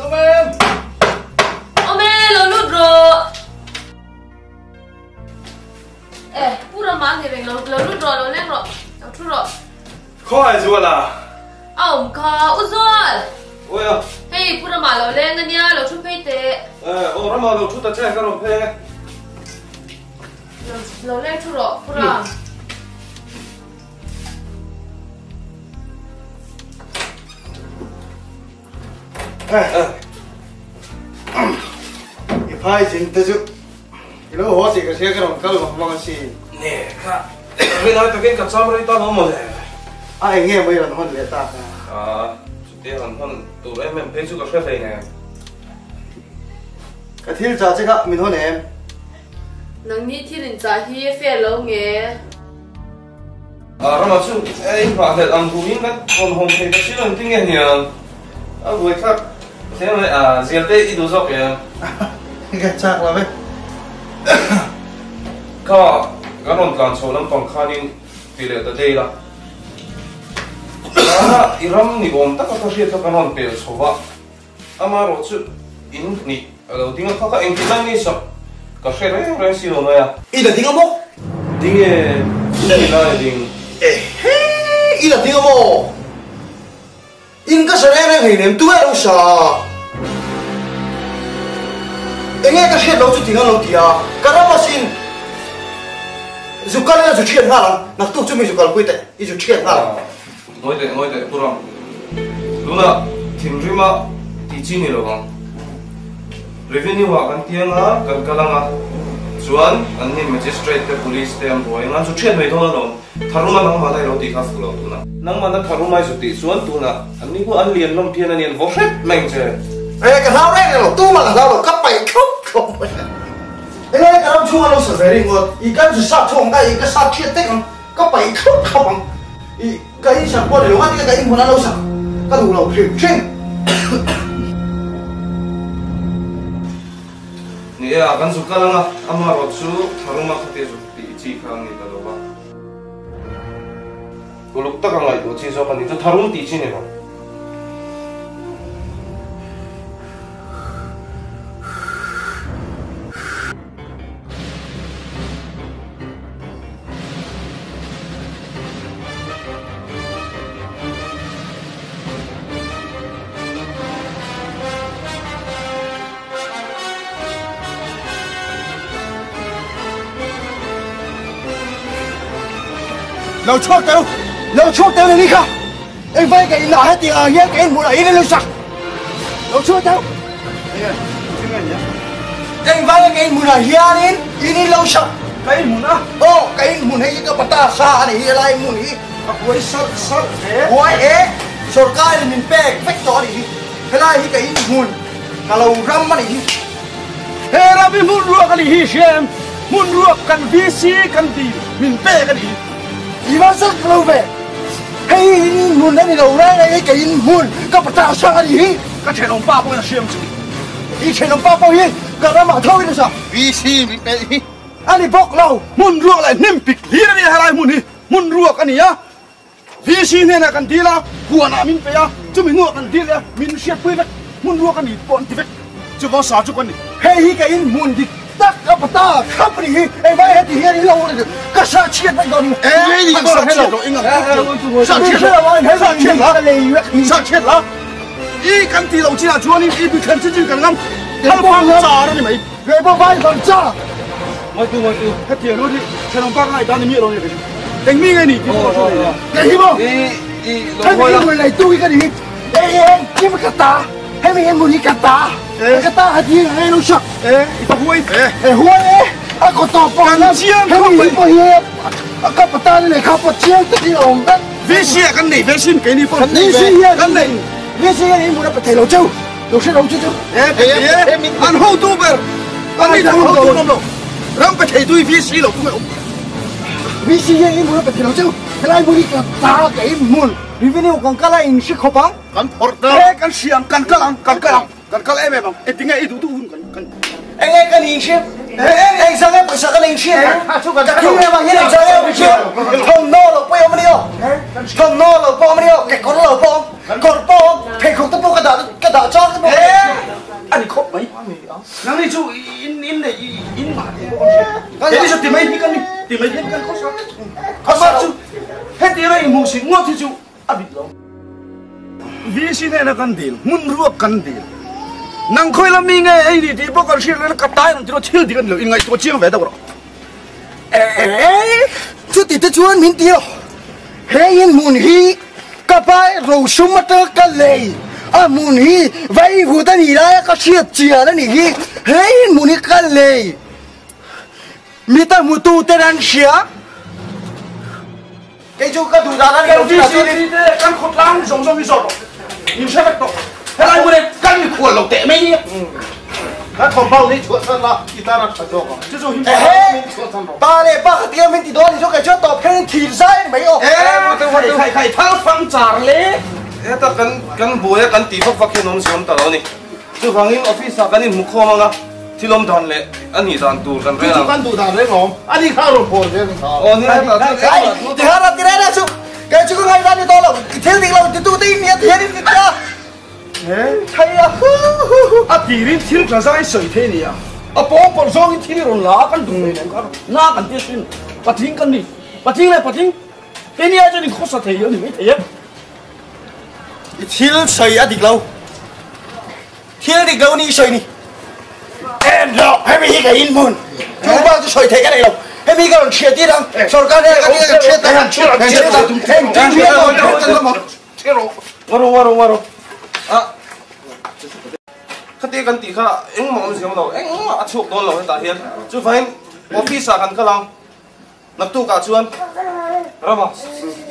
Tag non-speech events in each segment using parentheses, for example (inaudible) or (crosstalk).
Come Ome lo ludro. Eh, pura man thì lo lo ludro lo thu rồi. Khỏi rồi là Ông có uzol. À Hey, pura ma lo lên nha, lo thu pay te. Ờ, ô rama lo chút ta chơi cái rồi phê Lo lo thu rồi, pura. I phai jin te ju i lo ho si ka se ka ron kal ma ma si Nè, cả Cái nói tôi cái cặp sao mà ta nó mà nè a ai nghe mấy ron hon le ta ka À, chút tiền hôn, hẳn tụi em em thấy chút cà phê này nè ka thil cha che ka min hon em Nang ni thi rin cha hi fe lo nge. À, rồi mà chú em bảo thật làm phụ huynh đấy, còn hôn thì cái chuyện tiếng nghe nhiều À, vui khác Thế mà à, riêng tê ít đồ dọc kìa. Ka chak la ve Ka, cái lòng làm sầu lắm (coughs) còn khá nên tỷ lệ tới đây là (coughs) À, iram ni om tak ka shia ka non pe so ba ama ro chu in ni alo tinga ka ka en kilang ni sa ka shia re re si lo ya i da dinga mo dinge ni la ding e he i da dinga mo in ka sare re hei nem tu e lo sa e nghe ka she lo chu dinga lo tia ka ra ma sin zukal na zu chien ha nak tu chu mi zukal pui te i zu chien ha ngoi de ngoi de puram luna thim rima ti chi ni lo bang revenue wa kan tianga kan kalanga chuan an ni magistrate te police te an boy ngan chu thian mai thona lo tharuma nang ma dai lo ti khas lo tuna nang ma na tharuma su ti chuan tuna. An ni ko an lian lom phian an yan vo hret meng che eh ka hao re lo tu ma la lo ka pai khop khop eh ka ram chu lo sa very ngot i kan su sa thong ka i ka sa thiet te kan ka pai khop khop ang i ka i sa po de lo ma ka i mo na lo sa ka du lo phim chen ni ya kan su kalanga ama ro chu tharuma khate su ti chi khang ni ta lo ba kuluk ta kang lai do chi so kan ni to tharum ti chi ne ba lâu chốt tiêu lâu chốt này đi không em vay cái nào hết tiền ở ờ, nhé cái em muốn ấy lên lâu sạc. Lâu chốt tiêu em vay cái em muốn ở hiền đến đi đi lâu sạc. Cái em muốn á ô cái em muốn ấy cái bát ta xa này là lại muốn ấy quay sốt sốt quay é sốt cái là mình bẹt vách to đi thế là cái em muốn cả lâu răm mà đi thế là mình muốn ruộng cái gì xem. Muốn ruộng cần vi si mình bẹt cái gì iwan sa flow ve hey mun na ni lo na na cái mun ka pa ta sa đi ka chen ông ba bo na xem chu i chen ông ba bo hi ka ra ma thau ni sa vi si mi pe hi ani bok lo mun ruak lại nem pik hi ni ha lai mun hi mun ruak ani ya vi si ne na kan đi la của na min pe ya chu mi nuak kan đi la min siat pui ve mun ruak ani kon ti ve chu va sa chu kan hey hi ka in mun tak apa tak kapri eh vai hati hian hi lo le ka sa chiat mai goni eh ye ni ka sa chiat lo inga sa chiat la wa he sa chiat la le yu ni sa chiat la i kan ti lo chi la chuan i bi kan chi chi kan ngam ka ba ang sa ra ni mai ge ba vai ban cha mai tu mai tu ka ti lo ni cha long ba ngai da ni mi lo ni deng mi ngai ni ti lo ni ge hi bo i i lo wa la tu i ka ni eh eh ki ma ka ta Hei me engu ni kata. Eh. Kata hati hei no shak. Eh, itu huai. Eh, eh huai eh. Aku tahu pun. Kancian kau. Hei me engu hiap. Aku petani le kau petani tadi orang kan. Vesi kan ni, vesi kan ni pun. Kan ni si ya kan ni. Vesi kan ni mula petai lojau. Lojau lojau tu. Eh, eh, eh. An hou tu ber. An ni dah hou tu nom nom. Ram petai tu vesi lo. Vesi kan ni mula petai lojau. Kalau ibu ni kata kain mul revenue kan kala in si khopang. Ăn porta. Eh kan con kan kalang con kalang. kan kala ebe eh, bang. Eh tinga idu tuun kan kan. Eh eh kan in si eh eh eh sang eh pasa kan in eh, eh, ah, si eh kan kan ebe bang eh sang eh pasa không no lo po om niyo không no lo po om niyo ke kon lo po kon po không khok to po ka da ka da cho ka po eh anh khóc mấy nắng đi chú in in này in mà thế đi chú tìm mấy cái này tìm mấy cái con khóc sao khóc sao chú hết tiếng này mù xỉn ngon thì chú xin này là căn điền muốn ruột căn điền nang khơi làm mi nghe ấy đi thì bốc con xe lên cắt tay nó chỉ chill đi con lười ngay tôi chill về đâu rồi. Ê chú tí tới chuan min tiêu. Hey in mun hi kapai ro sumata ka lei a mun hi vai hu ta ni la ka chiat chia la ni hi. Hey in mun hi ka lei mi ta mu tu te ran sia cái chú cái đủ ra là cái cái đi đây căn như vậy đó này mới căn bị khuẩn lẩu tệ mấy nhỉ cái phòng bao đi chuột sân là kita là phải cho chứ rồi hình ê ba này ba cái tiếng mình thì đó thì cho cái cho tập cái thịt dai mấy ô ê khai khai khai thang phăng char lẽ Eta kan kan buaya kan tifak fakir nom siam talo ni. Tu hangin office kan in mukho manga thilom dan le ani dan tur kan chú rela. kan đủ thằng đấy không anh đi khao rồi phồn thế không Oh ni eta cái thì hai là cái đấy là chú cái chú ngay ra đi to là thế thì là từ tin nhé thế thì kia thấy à. À tỷ rin thil cả sai sợi thế này à à bố còn do cái thil rồi lá căn đùng này căn na căn tiếc xin bắt thính căn đi. Bắt thính này bắt thính. Cái này cho nên khó sao thấy rồi mới thấy thiếu sợi à đi lâu. Thiếu đi lâu đi sợi đi. Em rồi hay bị cái in môn. Chú ba chú sợi thấy cái này đâu này cái này chuyện này chuyện này chuyện này em chính biết rồi chuyện đó mà Waro waro waro. Ah. Khati kan ti kha eng mom siam lo eng a chuk don lo ta hian. Chu fain office kan kalang. Nak tu ka chuan. Rama.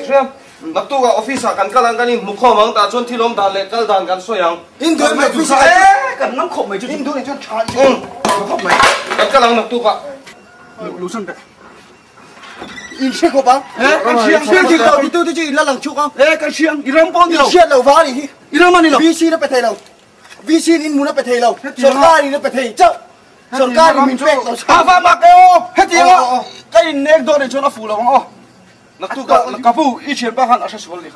Riam. Nak tu ka office kan kalang kan in mukho mang ta chuan thilom dan le kal dan kan soyang. in mày phi ê sai cần nắm khổng mày chứ in đuổi cho chán Ừ. Không mày. Kan kalang nak tu ka. Lũ sân đấy in xe của bác cái xe thì lâu thì tôi thì chỉ là lần chúc không? Ê cái iram pon đi đâu xe lâu phá đi iram anh đi đâu VC nó phải thay lâu VC in muốn nó phải thay lâu sở ca thì nó phải thay chậm. Sở ca thì mình phê lâu à và mặc cái ô hết tiếng á cái nét đó để cho nó phù lòng ô. Nak tu ka. cặp phụ ít chuyện ba hắn ở sẽ xuống đi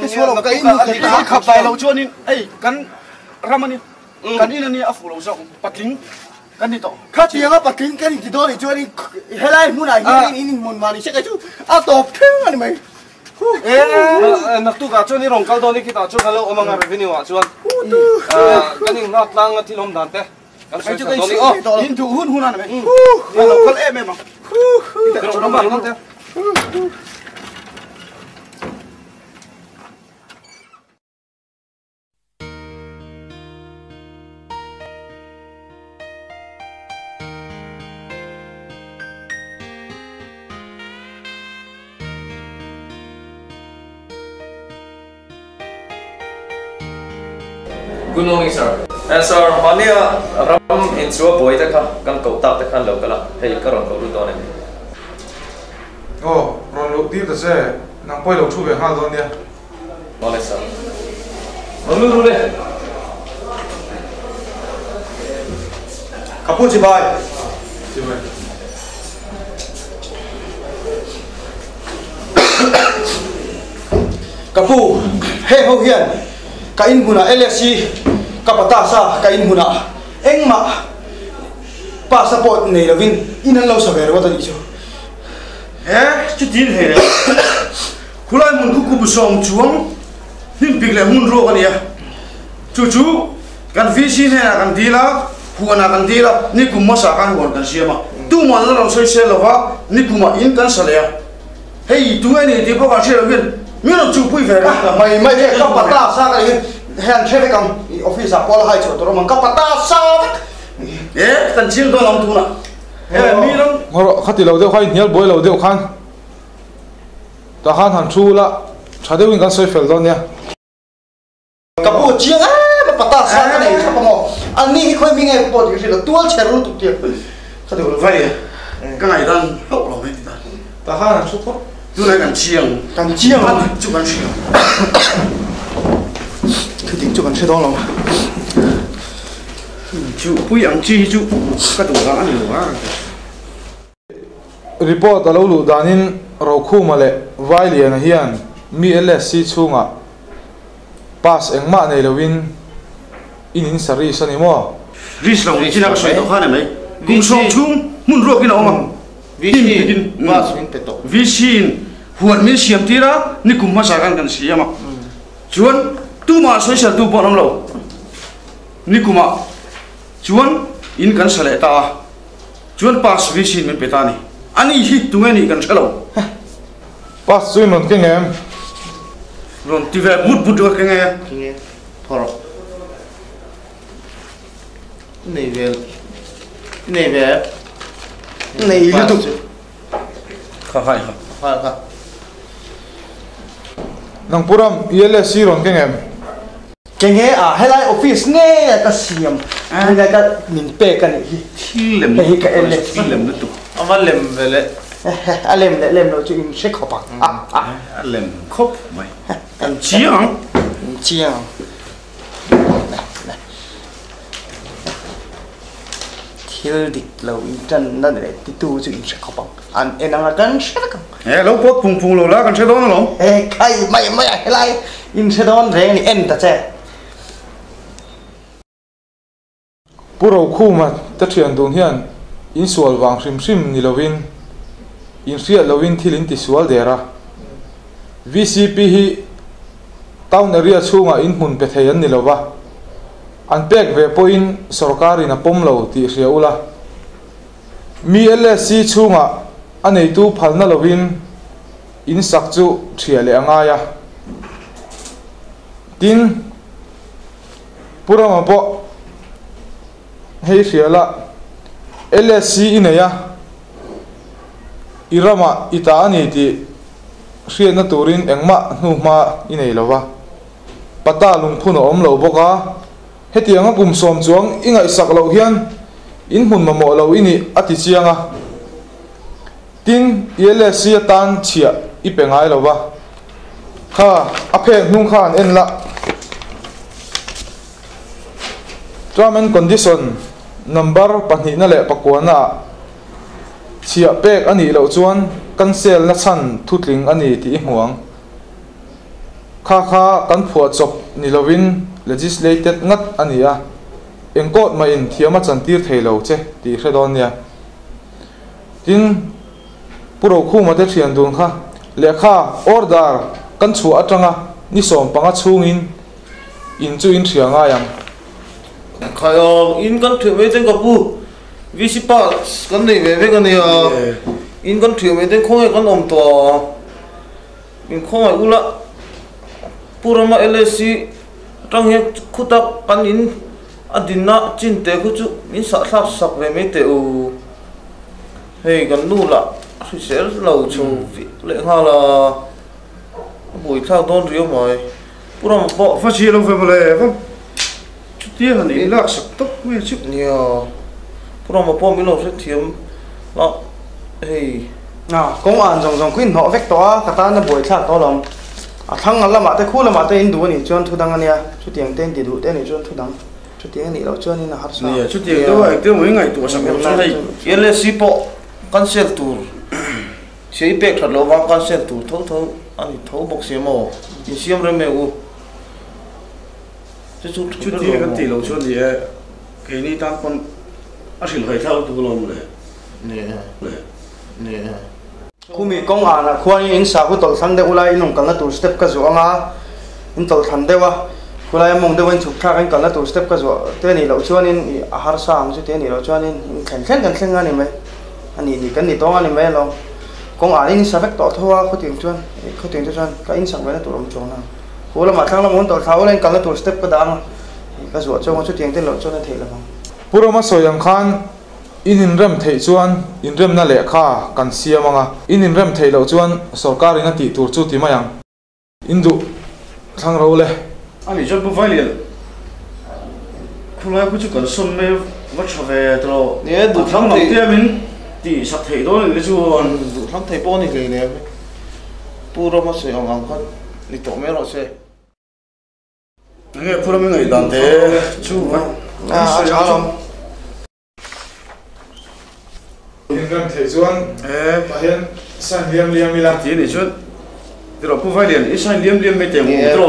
cái số lâu cái cái cái khắp tài lâu cho nên ấy căn ramani. Căn in phù lòng sao bắt lính căn đi tổ khác tiếng á bạc kính cái gì đó thì cho đi hay là muốn này in in muốn mà đi sẽ cái chú à top thế này mày Eh, nak tu ka chuan ni rong kal don ni kita chu kalo omanga revenue a chuan. Ah, kan in ngat lang thilom dan te. Kan sa don ni. Oh. in tu hun hun anh mày lâu con em em mà Pero no mal, no Good morning, sir. And sir, mania ram in chua boy ta kha kan ko tak ta khan lo kala hei ka ron ko ru don ni. Ồ, rồi lúc tiếp là sẽ nằm quay đầu chu về hai rồi nha. Morning, sir. Mang lu ru le. cặp chị bài Chị vậy. kapu he ho hian ka in huna LSC ka pata sa ka in huna eng ma passport nei lovin in an lo sa ver wa ta ni chu ê chứ tin thế đấy khu lại muốn khu khu bù sòng chuông nhưng việc là muốn rô cái này chú chú kan vi hay là kan đi là huan là kan đi là ni mất sa kan huan kan xia mà tu mà nó làm soi xe là va ni mà in kan sa lẹ hey tu anh này thì bao cái xe là viên miễn là chú bùi về đó mai mai je ka pata sa ka in han che ve kam office a pol hai chu to man ka pata sa ê kan chiên đó làm tu nè ê mi lắm. Ngồi khát thì lâu đeo khoai nhớ bồi lâu đeo khan. Ta khan hẳn chu là chả đeo in cái soi phèn đó nha. kapu chiang a pata sa ka nei cha pa mo an ni khoi mi ngai pot ki la tual che ru tu ti cái điều vậy cái này đang hậu lòng hết ta. Ta khan chu thôi. tu này kan chiên kan chiang kan an kan chiên cái tiếng chu kan che do lo chú bùi ăn chi chú cái đồ ăn nhiều quá Report alo lu danin ro khu ma le vai lian hian mi LSC chunga pass engma nei lovin inin sari sani mo. Ris lo chi na soi to khane mai. Kum song chung mun ro kin oma Vishi pas min peto. visin huan min siam tira ni kum ma sa kan kan siama chuan tu ma soi sel tu bon am lo ni kuma chuan in kan sale ta chuan pas visin min petani ani hi tu ngani kan chalo pas chui non ke ngem ron ti ve mut but ka nge Kinge. Thoro. Nei vel. Nei vel. Nei lu tu. kha khai kha Ha ha. nang puram yele si ron ke ngem Kinge a helai office nge ka siam. Nge ka min pe ka ni. thilem Ei, ka elle. thilem nu tu Amalem vele. Alem le lem lo chu in shek hopa. Ah ah. lem khop mai kan chiang Chiang. Thil dik lo in tan na le ti tu chu in shek hopa. An enang kan shek ka. e lo pot phung phung lo la kan che don lo Ê, kai mày mày cái này in sẽ đón rẻ này em ta che puro khu mà ta thian dung hian, in sual wang sim hrim ni lovin in ria lovin thilin ti sual dera. Vcp hi town area chunga in hun pe thei an ni lova an pek ve poin sarkari na pom lo ti ria ula. Mi lsc chunga anei tu phalna lovin in sak chu thia le anga ya. Tin purama po hei hriala LSC ineya irama ita ani ti hriatna turin engma hnuma inei lova pata lungphun a awm lo bawka hetianga kum sawm chuang ingai sak lo hian. In hmun mamo lo ini ati chianga. Tin LSC tan chhia i pe lova kha a phek hnung khan en la. Term and condition. Number pahnih na le pakuana chia pek ani lo chuan cancel na chan thutling ani ti i hmuang kha kha kan phua chop ni lovin legislated ngat ani a engkot ma in thiama chan tir thei lo che ti hredon nia tin puro khu ma te thian dun kha lekha order kan chu atanga ni som panga chungin in chu in thianga yang Kaya in kan thuyền mấy tên gặp bu. Vì sĩ pa kan này về về cái này à. In kan thuyền mấy tên không ai kan om to. In không ai ula. Pura ma LSC trong hiện khu tập kan in adina chin te khu chu in sa sa sak về mấy te u. Hey kan nu la. Thì sẽ lâu chu lệ ha là buổi thao don riêu mày. Pura ma bo fa chi lo fe bale fa chutia han i la sak tok me chu nhiều. Pura ma po mi lo sẽ thiam la. Hey. à công an dòng dòng quên họ vect to cả ta nó buổi chắc to lòng. À thằng là mà tới khu là mà tới in đuổi này chuyên thu đăng anh chút tiền tên thì đủ tên này chuyên thu đăng. Chút tiền này đâu chuyên nên là hấp sao? Ni chutia do ai te mo ngai tu sak lo chu dai LSC po cancel tour sei pek that lo wang cancel tour tho tho ani tho box se mo in siam re me u chu chu chutia kan ti lo chu ni e ke ni ta kon a sil hai thau tu lo le ne le ne khu mi công an là khu anh in sa khu tol tham de ulai in nong kan la tur step ka zo anga in tol tham de wa ulai mong de wen chuk thak in kan la tur step ka zo te ni lo chuan in a har sa ang chu te ni lo chuan in in khen khen kan khen ani mai ani ni kan ni tong ani mai lo công an in sa vek to thoa khu ting chuan khu ting chuan ka in sak mai tur om chong na khu la ma thang la mon tol thau lên kan la tur step ka dang ka zo chong chu ting te lo chuan thei la purama soyang khan in in rem thei chuan in rem na le kha kan siamanga in in rem thei lo chuan sarkar ina ti tur chu ti mayang indu thang ro le. Ani chon bu vai le khulai ku chu kan som me wa cha ve tro ne du thang lo thei te min ti sak thei do le chu. Du thang thei po ni le ne puro ma se ang ang khan ni to me ro se nge pura mi ngai dan te chu va à chào lòng in rem thei chuan e pahian san liam liam ila ti ni chu tro pu vai le i sai liam liam me te mu tro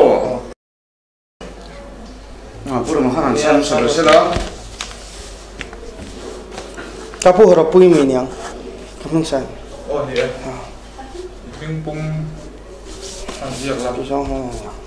à pura ma hanan san sa se la kapu hora pui mi niang kaming san ô hi ping pung ăn việc làm tu song ha Kiti ve lo lo do mi ka. anh này thì phải hal lo lo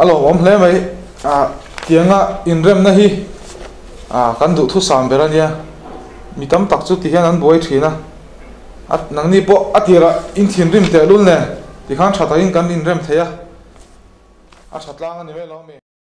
alo om hle mai a tianga in rem na hi a kan du thu sam berania mi tam tak chu ti hian an boi thina at nang ni po atira in thin rim te lul ne ti khan thata in kan in rem theya a thatlang ani me lo mi